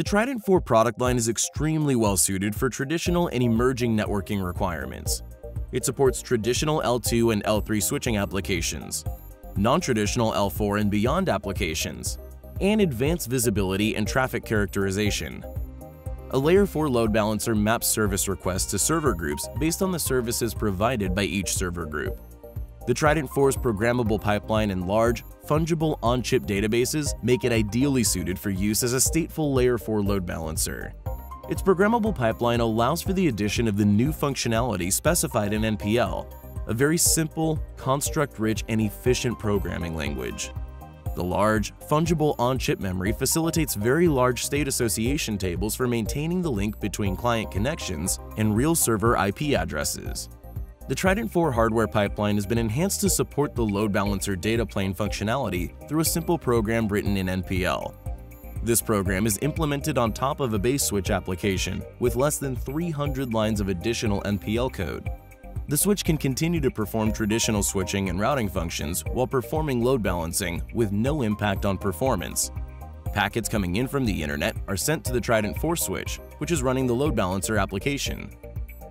The Trident 4 product line is extremely well suited for traditional and emerging networking requirements. It supports traditional L2 and L3 switching applications, non-traditional L4 and beyond applications, and advanced visibility and traffic characterization. A Layer 4 load balancer maps service requests to server groups based on the services provided by each server group. The Trident 4's programmable pipeline and large, fungible on-chip databases make it ideally suited for use as a stateful Layer 4 load balancer. Its programmable pipeline allows for the addition of the new functionality specified in NPL, a very simple, construct-rich, and efficient programming language. The large, fungible on-chip memory facilitates very large state association tables for maintaining the link between client connections and real server IP addresses. The Trident 4 hardware pipeline has been enhanced to support the load balancer data plane functionality through a simple program written in NPL. This program is implemented on top of a base switch application with less than 300 lines of additional NPL code. The switch can continue to perform traditional switching and routing functions while performing load balancing with no impact on performance. Packets coming in from the internet are sent to the Trident 4 switch, which is running the load balancer application.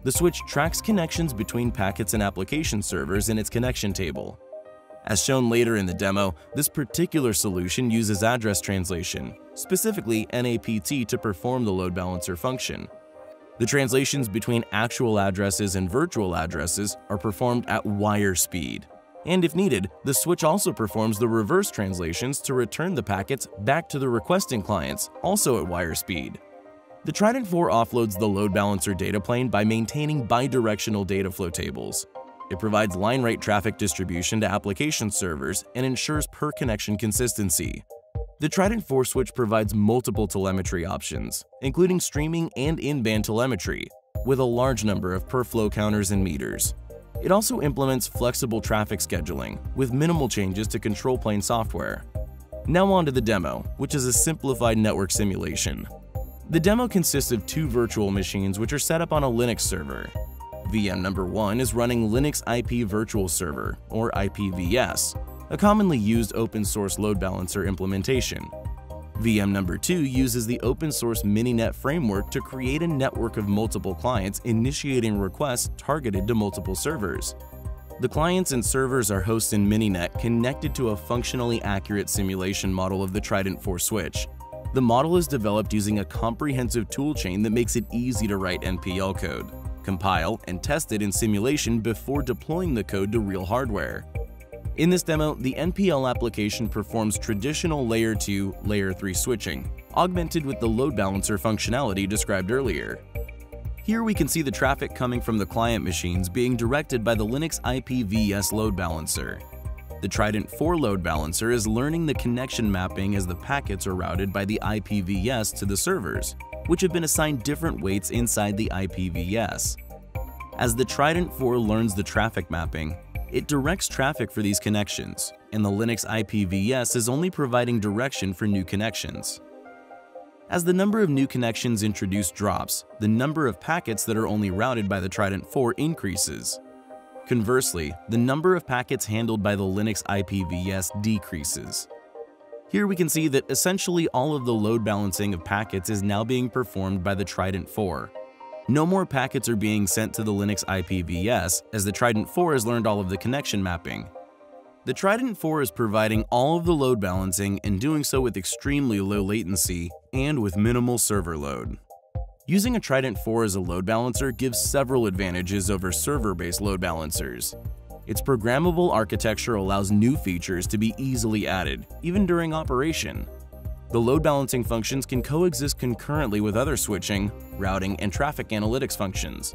The switch tracks connections between packets and application servers in its connection table. As shown later in the demo, this particular solution uses address translation, specifically NAPT to perform the load balancer function. The translations between actual addresses and virtual addresses are performed at wire speed. And if needed, the switch also performs the reverse translations to return the packets back to the requesting clients, also at wire speed. The Trident 4 offloads the load balancer data plane by maintaining bidirectional data flow tables. It provides line rate traffic distribution to application servers and ensures per connection consistency. The Trident 4 switch provides multiple telemetry options, including streaming and in-band telemetry, with a large number of per flow counters and meters. It also implements flexible traffic scheduling with minimal changes to control plane software. Now on to the demo, which is a simplified network simulation. The demo consists of two virtual machines which are set up on a Linux server. VM number 1 is running Linux IP Virtual Server, or IPVS, a commonly used open source load balancer implementation. VM number 2 uses the open source Mininet framework to create a network of multiple clients initiating requests targeted to multiple servers. The clients and servers are hosted in Mininet connected to a functionally accurate simulation model of the Trident 4 switch. The model is developed using a comprehensive toolchain that makes it easy to write NPL code, compile, and test it in simulation before deploying the code to real hardware. In this demo, the NPL application performs traditional Layer 2, Layer 3 switching, augmented with the load balancer functionality described earlier. Here we can see the traffic coming from the client machines being directed by the Linux IPVS load balancer. The Trident 4 load balancer is learning the connection mapping as the packets are routed by the IPVS to the servers, which have been assigned different weights inside the IPVS. As the Trident 4 learns the traffic mapping, it directs traffic for these connections, and the Linux IPVS is only providing direction for new connections. As the number of new connections introduced drops, the number of packets that are only routed by the Trident 4 increases. Conversely, the number of packets handled by the Linux IPVS decreases. Here we can see that essentially all of the load balancing of packets is now being performed by the Trident 4, no more packets are being sent to the Linux IPVS as the Trident 4 has learned all of the connection mapping. The Trident 4 is providing all of the load balancing and doing so with extremely low latency and with minimal server load. Using a Trident 4 as a load balancer gives several advantages over server-based load balancers. Its programmable architecture allows new features to be easily added, even during operation, the load balancing functions can coexist concurrently with other switching, routing, and traffic analytics functions.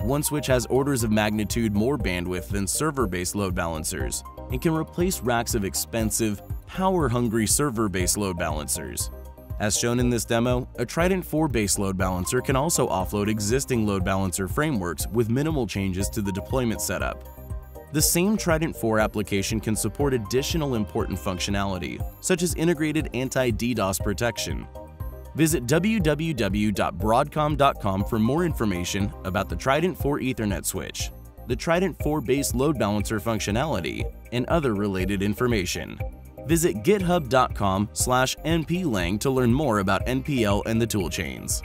One switch has orders of magnitude more bandwidth than server-based load balancers and can replace racks of expensive, power-hungry server-based load balancers. As shown in this demo, a Trident 4 base load balancer can also offload existing load balancer frameworks with minimal changes to the deployment setup. The same Trident 4 application can support additional important functionality, such as integrated anti-DDoS protection. Visit www.broadcom.com for more information about the Trident 4 Ethernet switch, the Trident 4 base load balancer functionality, and other related information. Visit github.com slash nplang to learn more about NPL and the toolchains.